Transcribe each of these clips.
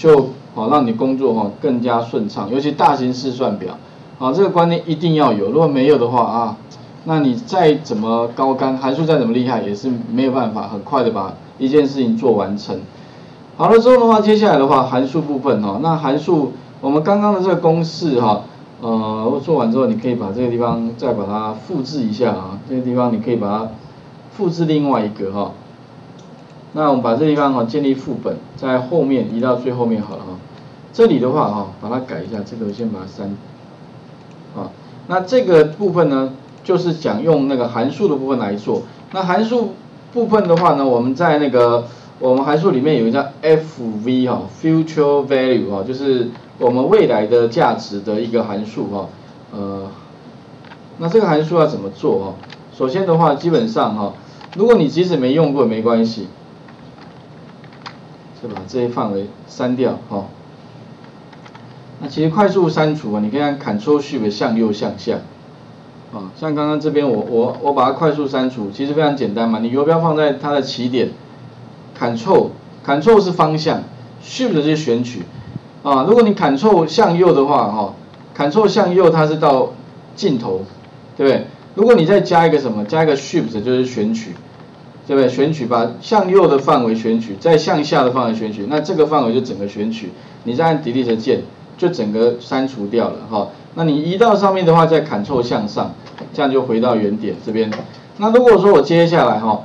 就好让你工作哈更加顺畅，尤其大型试算表，啊这个观念一定要有，如果没有的话啊，那你再怎么高干，函数再怎么厉害，也是没有办法很快的把一件事情做完成。好了之后的话，接下来的话函数部分哈，那函数我们刚刚的这个公式哈，呃做完之后，你可以把这个地方再把它复制一下啊，这个地方你可以把它复制另外一个哈。那我们把这地方哈建立副本，在后面移到最后面好了哈。这里的话哈，把它改一下，这个先把它删。啊，那这个部分呢，就是讲用那个函数的部分来做。那函数部分的话呢，我们在那个我们函数里面有一个 f_v 哈，future value 哈，就是我们未来的价值的一个函数哈。呃，那这个函数要怎么做哈？首先的话，基本上哈，如果你即使没用过没关系。就把这些范围删掉哈。那其实快速删除啊，你可以按 Ctrl Shift 向右向下，啊，像刚刚这边我我我把它快速删除，其实非常简单嘛。你游标放在它的起点，Ctrl Ctrl 是方向，Shift 是选取，啊，如果你 Ctrl 向右的话哈，Ctrl 向右它是到尽头，对不对？如果你再加一个什么，加一个 Shift 就是选取。对不对？选取把向右的范围选取，再向下的范围选取，那这个范围就整个选取。你再按 Delete 键，就整个删除掉了哈。那你移到上面的话，再 Ctrl 向上，这样就回到原点这边。那如果说我接下来哈，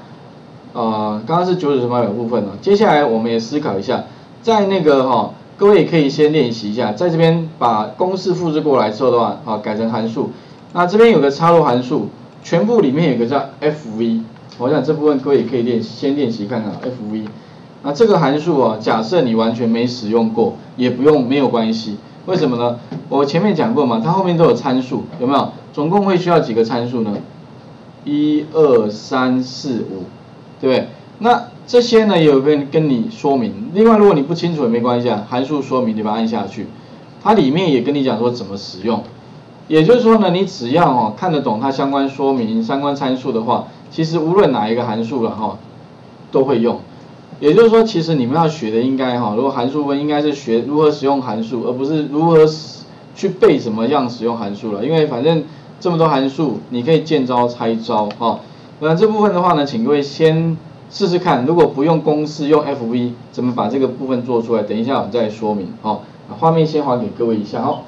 呃，刚刚是九九乘法表部分了，接下来我们也思考一下，在那个哈，各位也可以先练习一下，在这边把公式复制过来之后的话，啊，改成函数。那这边有个插入函数，全部里面有个叫 fv。我想这部分各位也可以练，先练习看看 fv。那这个函数啊，假设你完全没使用过，也不用没有关系。为什么呢？我前面讲过嘛，它后面都有参数，有没有？总共会需要几个参数呢？一二三四五，对不对？那这些呢，有跟跟你说明。另外，如果你不清楚也没关系啊，函数说明你把它按下去，它里面也跟你讲说怎么使用。也就是说呢，你只要哦看得懂它相关说明、相关参数的话。其实无论哪一个函数了哈，都会用。也就是说，其实你们要学的应该哈，如果函数分应该是学如何使用函数，而不是如何去背什么样使用函数了。因为反正这么多函数，你可以见招拆招哈。那这部分的话呢，请各位先试试看，如果不用公式，用 FV 怎么把这个部分做出来？等一下我再说明哈。画面先还给各位一下哦。